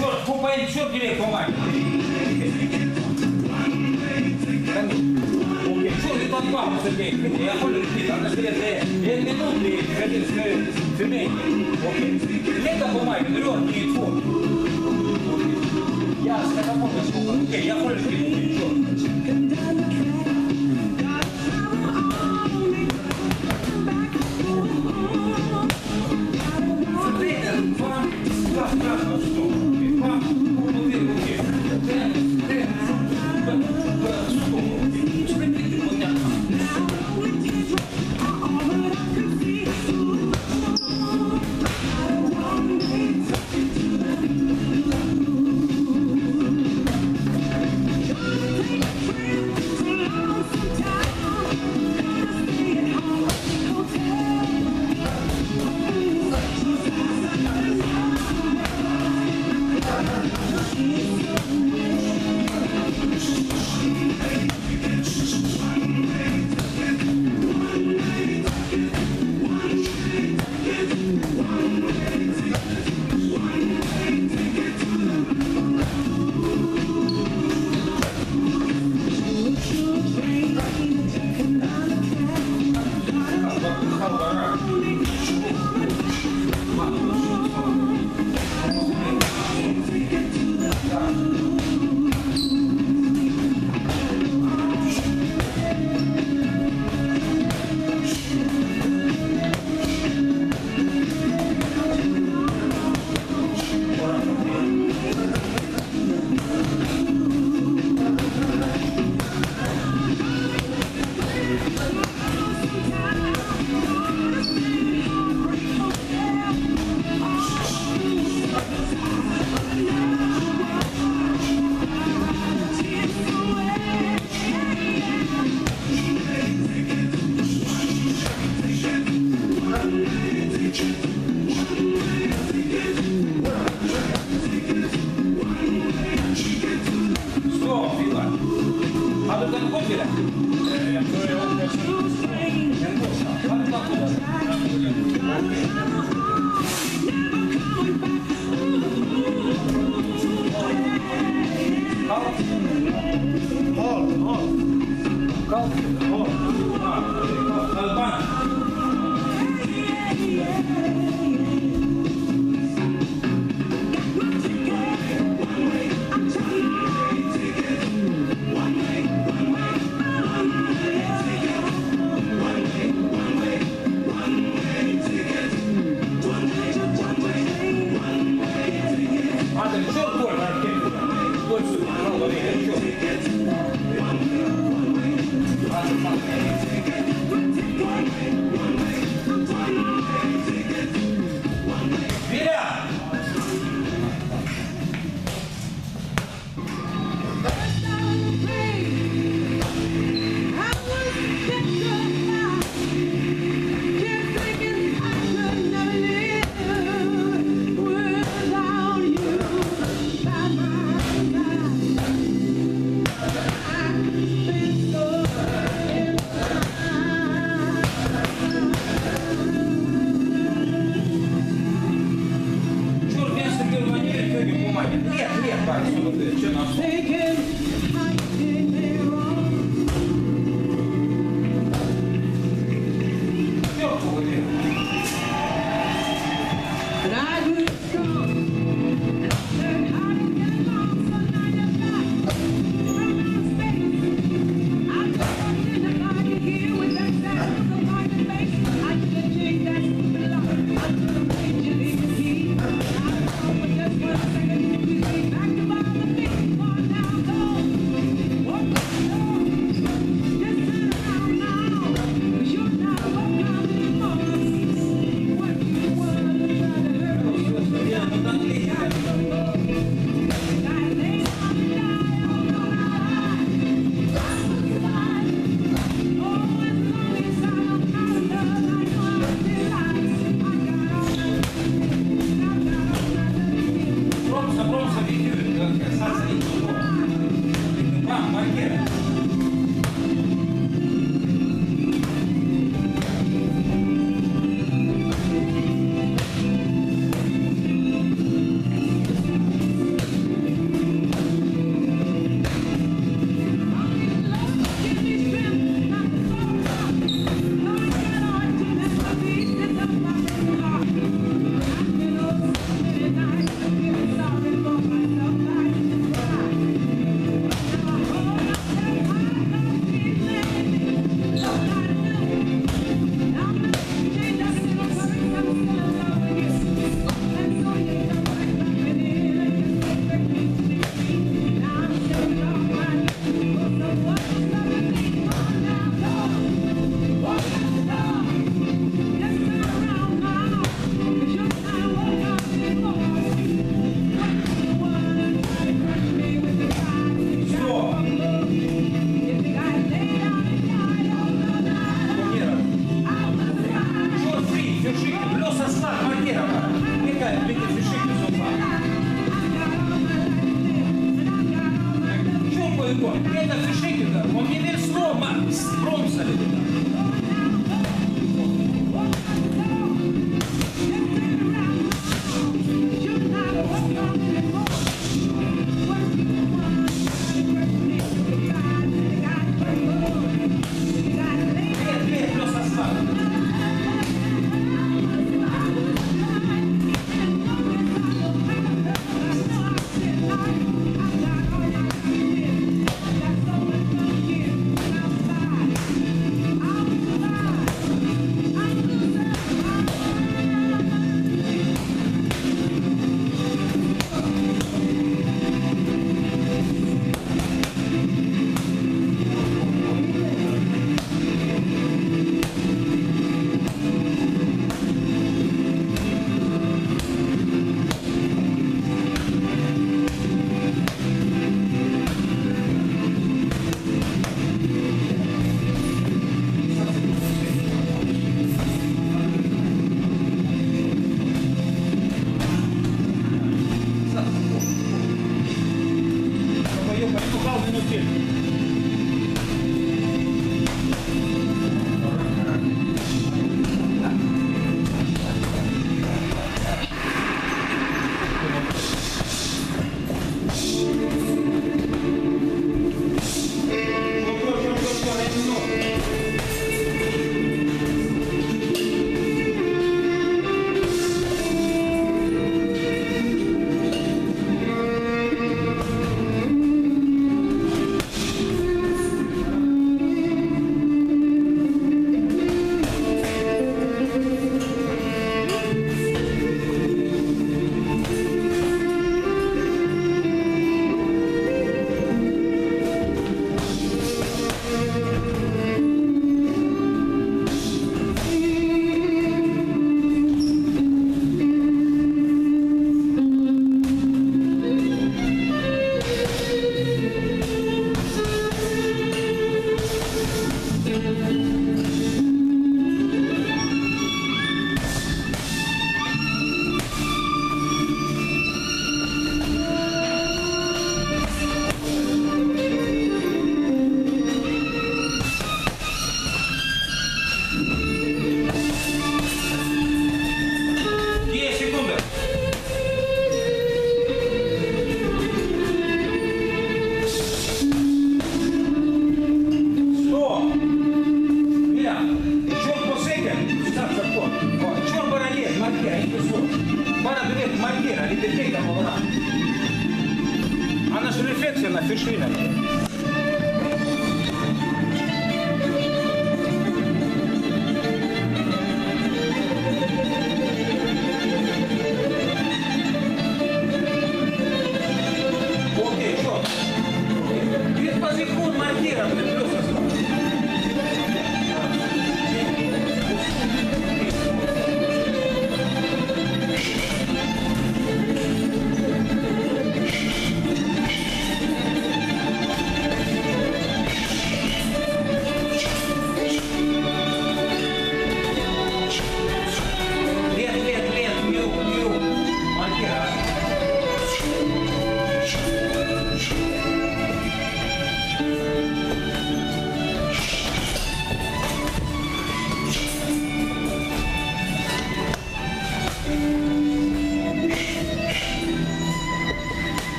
Черт, купай, черт директор, мать. Что ты там папа, Сергей? Я хочу идти, там на скелете. Я минуты, хотел сказать, Сергей. Лето бумаги, берет и фу. Я с? Окей, я хочу идти,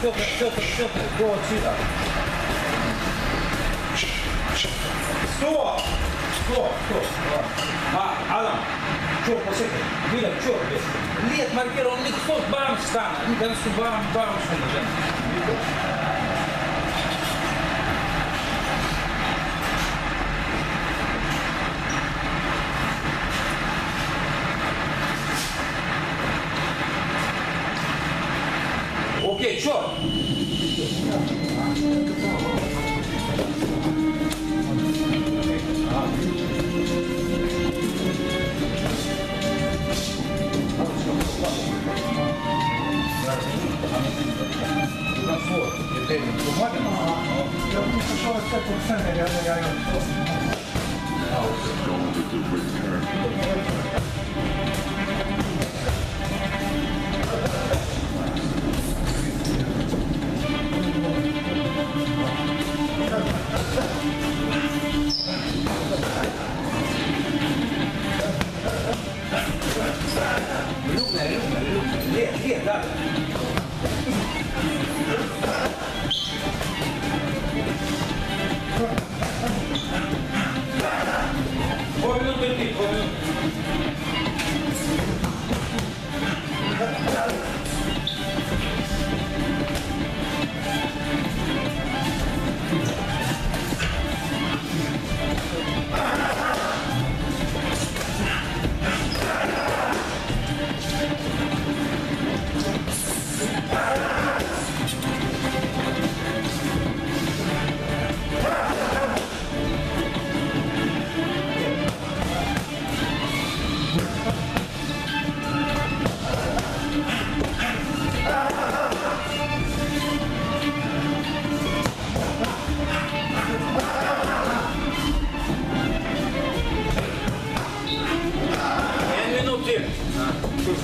Федор, Федор, Федор, до отсюда. Стоп! Стоп, стоп. А, Адам, черт, посмотри, Вилям, черт, здесь. Нет, маркер, он не стоп, бам, стан. Не концу, бам, бам, что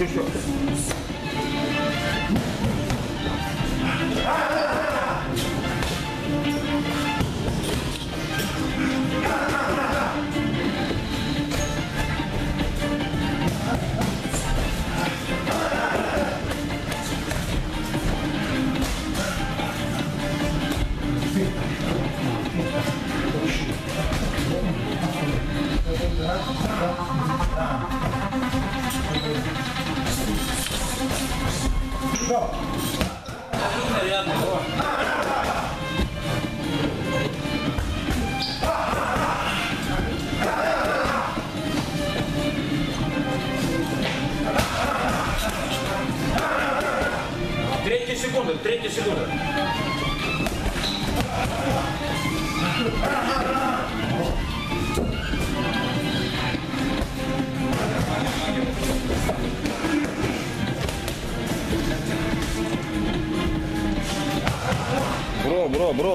deixa eu... Thank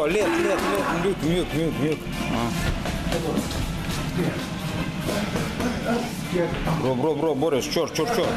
лет, лет, лет, мьют, мьют, мьют, мьют. А. Бро, бро, бро, Борис, чор, чор, чор.